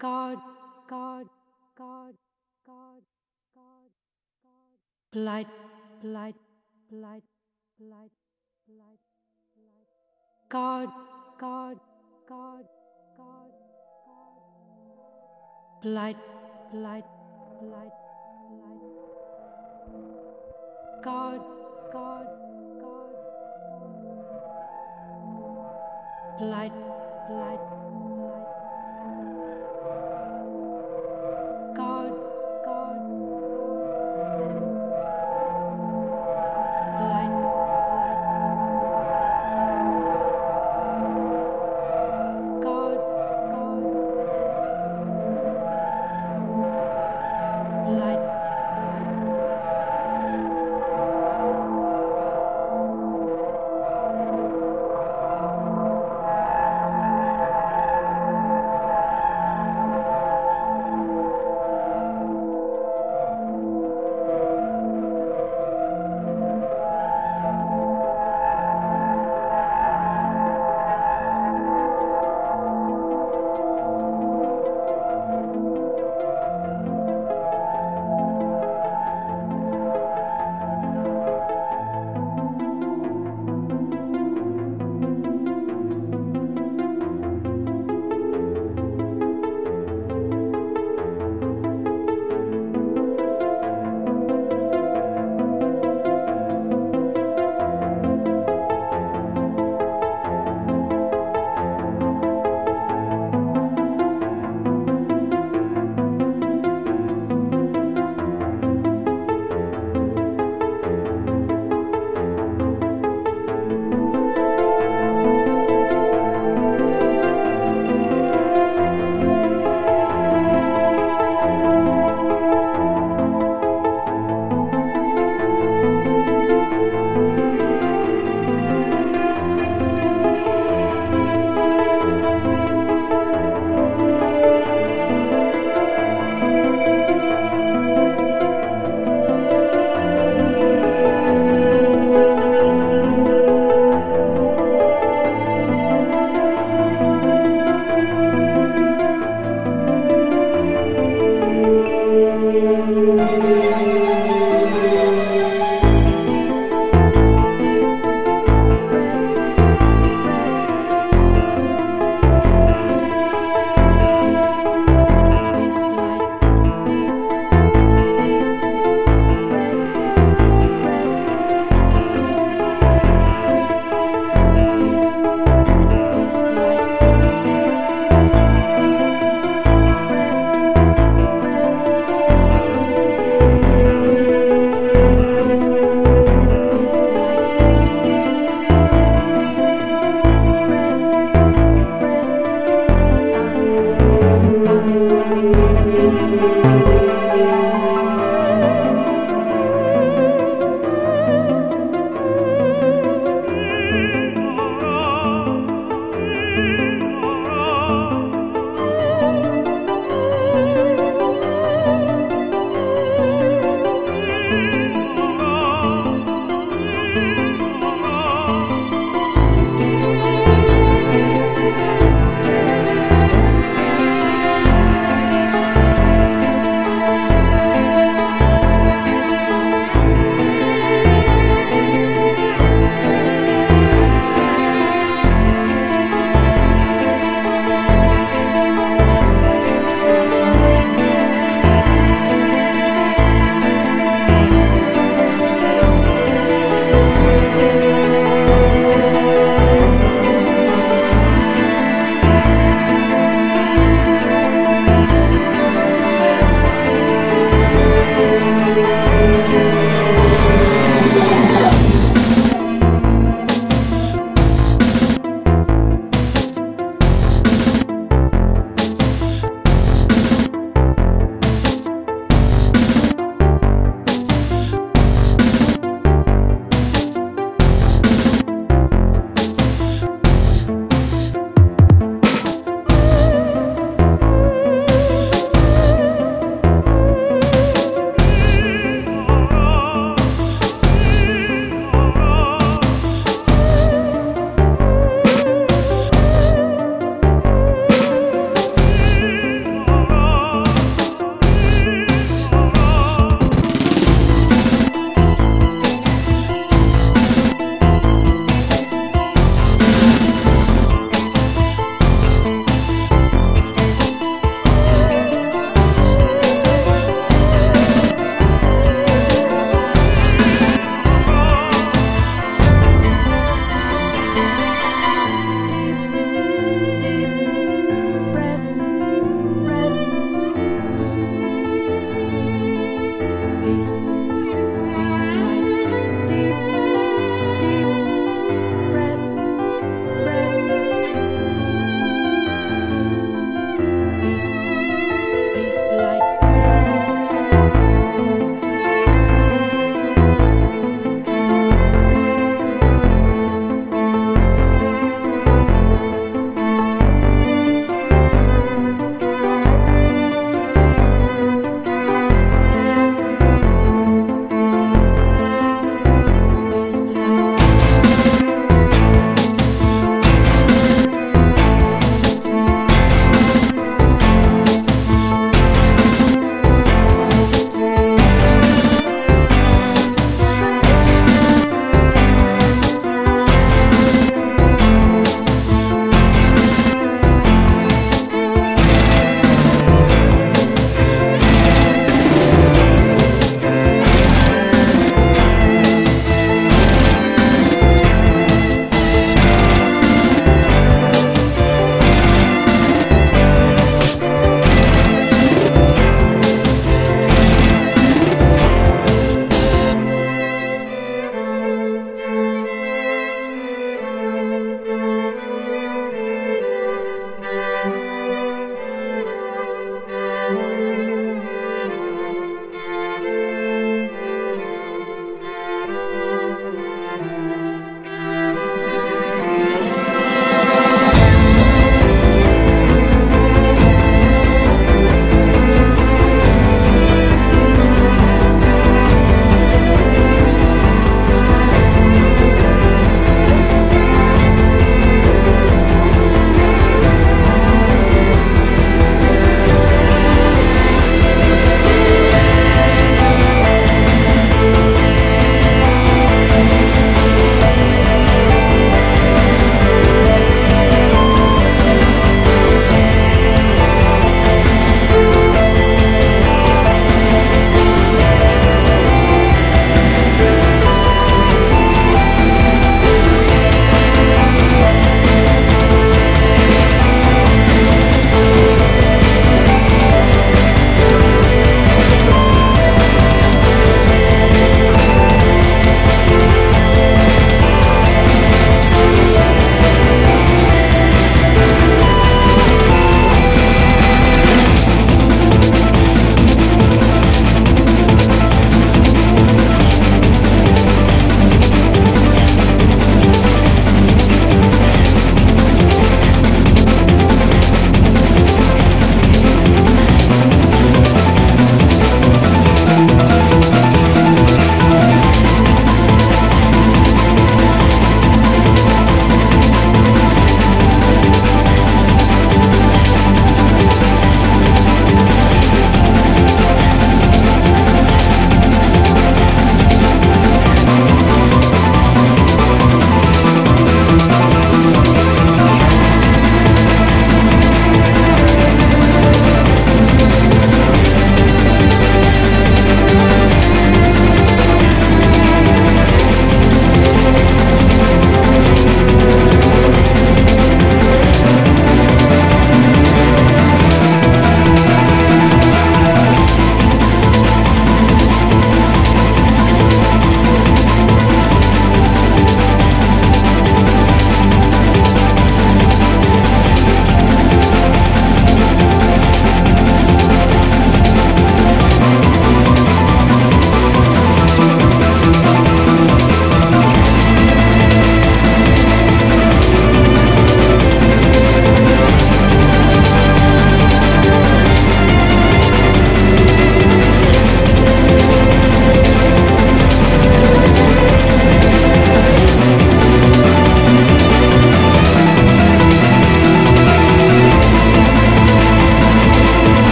God, God, God, God, God, God. Blight, blight, blight, blight, blight, blight. God, God, God, God, God. Blight, blight, blight, blight. God, God, God, God. Blight,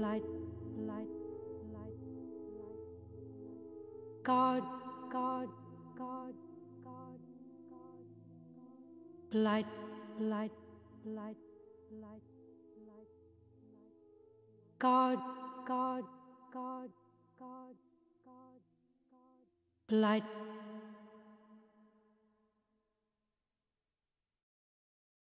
light, light, light, light. God, God, God, God, God. Light, light, light, light, light, light. God, God, God, God, God, God. Light,